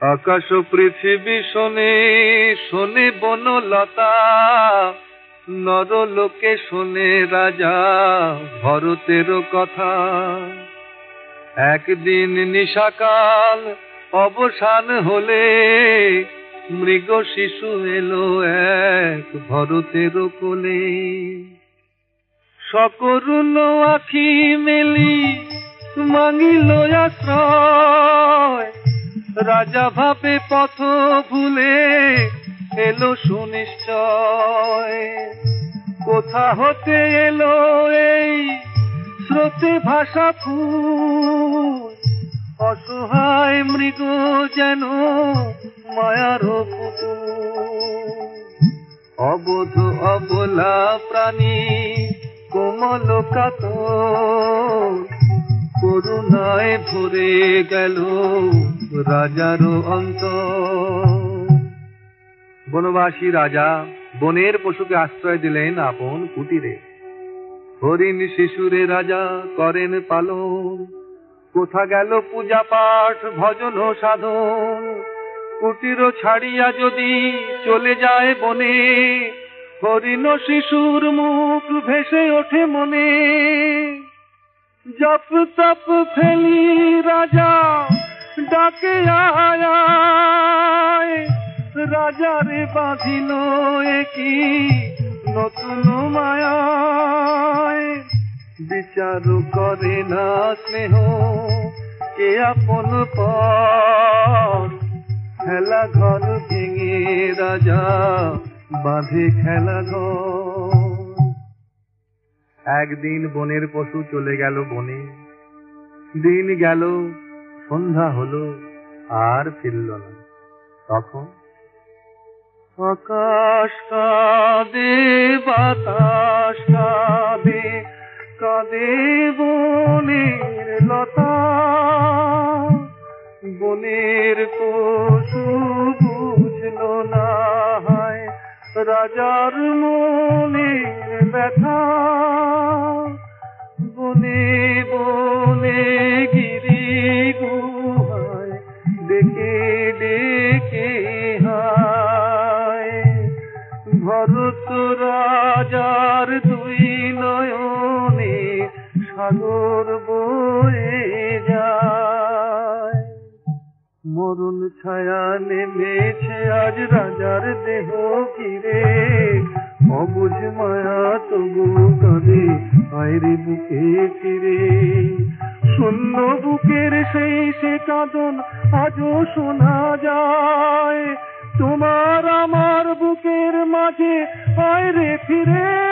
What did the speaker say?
আকাশ পৃথিবী শোনে শোনে বনলতা, নরলোকে শোনে রাজা, ভরতেরও কথা। একদিন নিশাকাল অবসান হলে, মৃগ শিশু এলো এক ভরতেরও কোলে। সকরুণ আখি মেলি, মাঙিল আশ্রয় রাজা ভাবে পথ ভুলে এলো সুনিশ্চয়। কোথা হতে এলো এই স্রোতে ভাষা ফুল? অসহায় মৃগ যেন মায়ার অবোধ অবলা প্রাণী কোমল কাতর করুণায় ভরে গেল রাজার অন্ত বনবাসী রাজা বনের পশুকে আশ্রয় দিলেন আপন কুটিরে। হরিণ শিশুরে রাজা করেন পালন। কোথা গেল পূজা পাঠ, ভজন ও সাধন? কুটির ছাড়িয়া যদি চলে যায় বনে, হরিণ শিশুর মুখ ভেসে ওঠে মনে। জপ তপ ফেলি রাজা। ডাকে। রাজারে বাঁধিল একই নতুন মায়ায়। বিচার করে না স্নেহ, কে আপন খেলা ঘর ভেঙে রাজা বাঁধে খেলা ঘর। একদিন বনের পশু চলে গেল বনে। দিন গেল সন্ধ্যা হলো, আর ফিরল না। তখন আকাশ কাঁদে, বাতাস কাঁদে কাঁদে বনের লতা। বনের পশু বুঝলো না রাজার মনের ব্যথা। বনে বনে গিরি রাজার দুই নয়নে সাগর বয়ে যায়। মরণ ছায়া নেমেছে আজ রাজার দেহ ঘিরে। অবুঝ মায়া তবু কাঁদে আয়রে বুকে ফিরে। শূন্য বুকের সেই সে কাঁদন আজও শোনা যায়। তোমার আমার বুকের বাইরে ফিরে